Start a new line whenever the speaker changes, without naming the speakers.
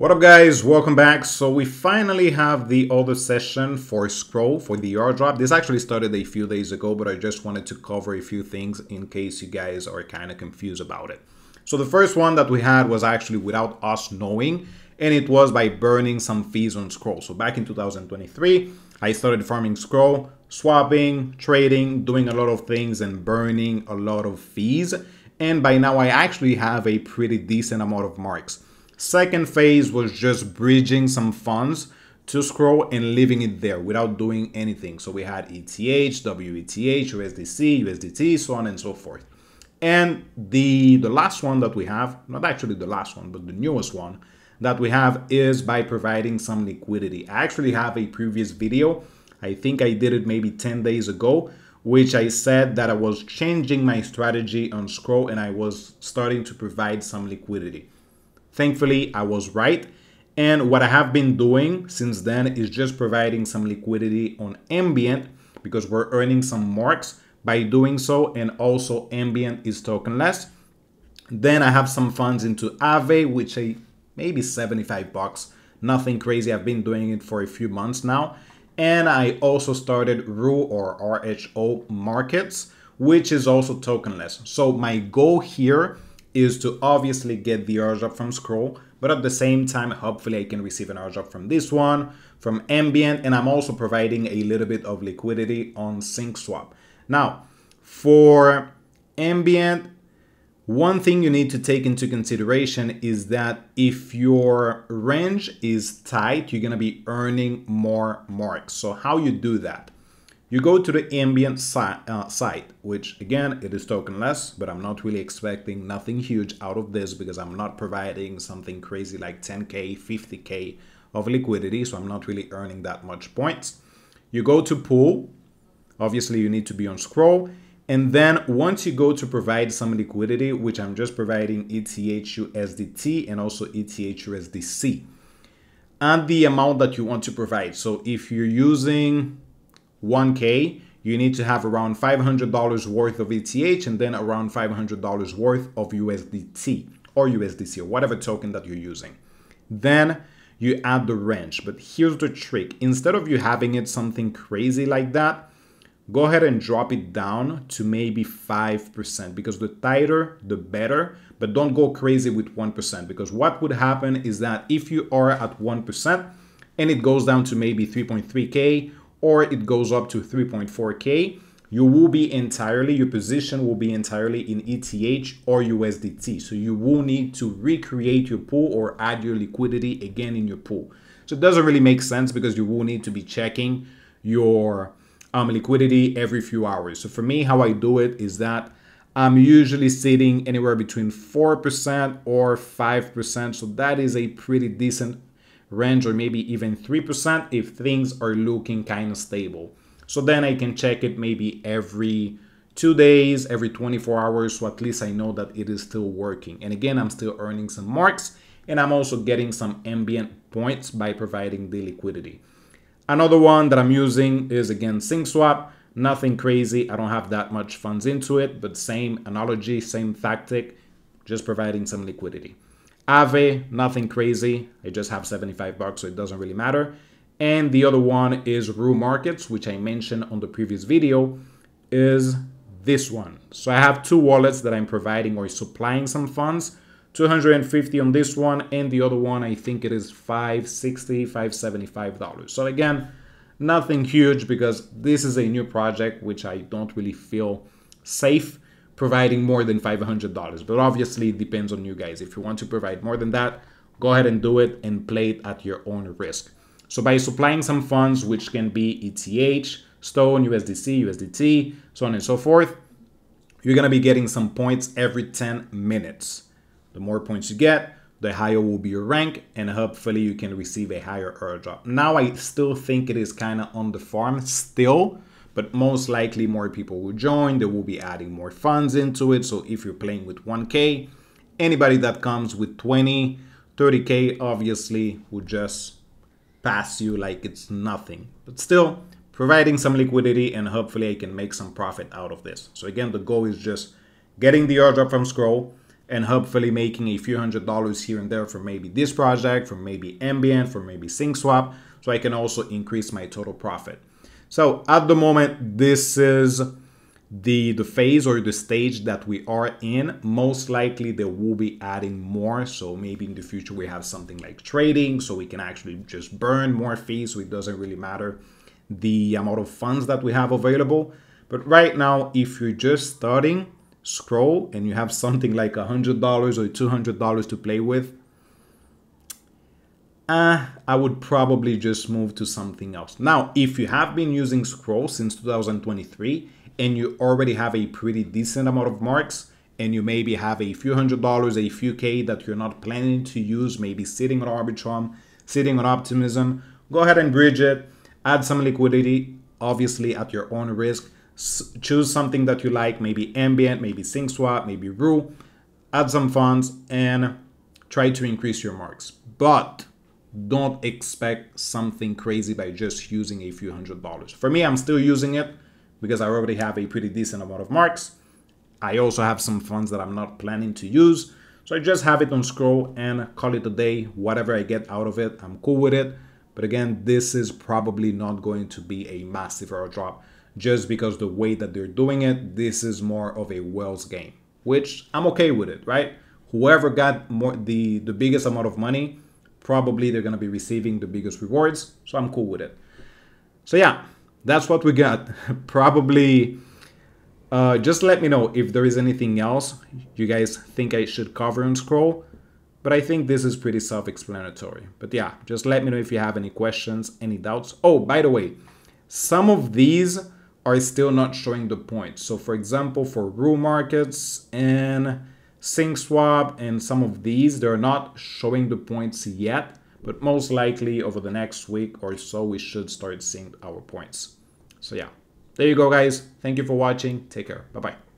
What up guys, welcome back. So we finally have the other session for Scroll for the airdrop. This actually started a few days ago, but I just wanted to cover a few things in case you guys are kind of confused about it. So the first one that we had was actually without us knowing, and it was by burning some fees on Scroll. So back in 2023, I started farming Scroll, swapping, trading, doing a lot of things and burning a lot of fees. And by now I actually have a pretty decent amount of marks. Second phase was just bridging some funds to scroll and leaving it there without doing anything. So we had ETH, WETH, USDC, USDT, so on and so forth. And the, the last one that we have, not actually the last one, but the newest one that we have is by providing some liquidity. I actually have a previous video. I think I did it maybe 10 days ago, which I said that I was changing my strategy on Scroll and I was starting to provide some liquidity. Thankfully, I was right. And what I have been doing since then is just providing some liquidity on Ambient because we're earning some marks by doing so. And also Ambient is tokenless. Then I have some funds into Aave, which I maybe 75 bucks. Nothing crazy. I've been doing it for a few months now. And I also started RU or RHO markets, which is also tokenless. So my goal here is to obviously get the airdrop from Scroll, but at the same time, hopefully I can receive an airdrop from this one, from Ambient, and I'm also providing a little bit of liquidity on SyncSwap. Now, for Ambient, one thing you need to take into consideration is that if your range is tight, you're gonna be earning more marks. So how you do that? You go to the ambient site, uh, site, which again, it is tokenless, but I'm not really expecting nothing huge out of this because I'm not providing something crazy like 10K, 50K of liquidity. So I'm not really earning that much points. You go to pool. Obviously, you need to be on scroll. And then once you go to provide some liquidity, which I'm just providing ETH USDT and also ETH USDC, and the amount that you want to provide. So if you're using 1K, you need to have around $500 worth of ETH and then around $500 worth of USDT or USDC or whatever token that you're using. Then you add the range. But here's the trick. Instead of you having it something crazy like that, go ahead and drop it down to maybe 5% because the tighter, the better. But don't go crazy with 1% because what would happen is that if you are at 1% and it goes down to maybe 3.3K or it goes up to 3.4K, you will be entirely, your position will be entirely in ETH or USDT. So you will need to recreate your pool or add your liquidity again in your pool. So it doesn't really make sense because you will need to be checking your um, liquidity every few hours. So for me, how I do it is that I'm usually sitting anywhere between 4% or 5%. So that is a pretty decent range or maybe even 3% if things are looking kind of stable. So then I can check it maybe every two days, every 24 hours, so at least I know that it is still working. And again, I'm still earning some marks and I'm also getting some ambient points by providing the liquidity. Another one that I'm using is again SyncSwap. Nothing crazy. I don't have that much funds into it, but same analogy, same tactic, just providing some liquidity. Aave, nothing crazy. I just have 75 bucks, so it doesn't really matter. And the other one is RU Markets, which I mentioned on the previous video, is this one. So I have two wallets that I'm providing or supplying some funds. 250 on this one and the other one I think it is 560 575 dollars so again nothing huge because this is a new project which I don't really feel safe providing more than $500. But obviously, it depends on you guys. If you want to provide more than that, go ahead and do it and play it at your own risk. So by supplying some funds, which can be ETH, Stone, USDC, USDT, so on and so forth, you're going to be getting some points every 10 minutes. The more points you get, the higher will be your rank, and hopefully you can receive a higher airdrop. Now, I still think it is kind of on the farm still, but most likely more people will join. They will be adding more funds into it. So if you're playing with 1K, anybody that comes with 20, 30K obviously would just pass you like it's nothing. But still, providing some liquidity and hopefully I can make some profit out of this. So again, the goal is just getting the airdrop from Scroll and hopefully making a few hundred dollars here and there for maybe this project, for maybe Ambient, for maybe SyncSwap, so I can also increase my total profit. So at the moment, this is the, the phase or the stage that we are in. Most likely they will be adding more. So maybe in the future we have something like trading so we can actually just burn more fees so it doesn't really matter the amount of funds that we have available. But right now, if you're just starting, scroll and you have something like a $100 or $200 to play with, uh, I would probably just move to something else. Now, if you have been using Scroll since 2023 and you already have a pretty decent amount of marks and you maybe have a few hundred dollars, a few K that you're not planning to use, maybe sitting on Arbitrum, sitting on Optimism, go ahead and bridge it, add some liquidity, obviously at your own risk. S choose something that you like, maybe Ambient, maybe SyncSwap, maybe Rue, add some funds and try to increase your marks. But don't expect something crazy by just using a few hundred dollars. For me, I'm still using it because I already have a pretty decent amount of marks. I also have some funds that I'm not planning to use. So I just have it on scroll and call it a day. Whatever I get out of it, I'm cool with it. But again, this is probably not going to be a massive airdrop just because the way that they're doing it, this is more of a whales game, which I'm okay with it, right? Whoever got more the, the biggest amount of money, probably they're going to be receiving the biggest rewards. So I'm cool with it. So yeah, that's what we got. probably uh, just let me know if there is anything else you guys think I should cover and scroll. But I think this is pretty self-explanatory. But yeah, just let me know if you have any questions, any doubts. Oh, by the way, some of these are still not showing the points. So for example, for Rue markets and SyncSwap and some of these, they're not showing the points yet, but most likely over the next week or so, we should start seeing our points. So yeah, there you go, guys. Thank you for watching. Take care. Bye-bye.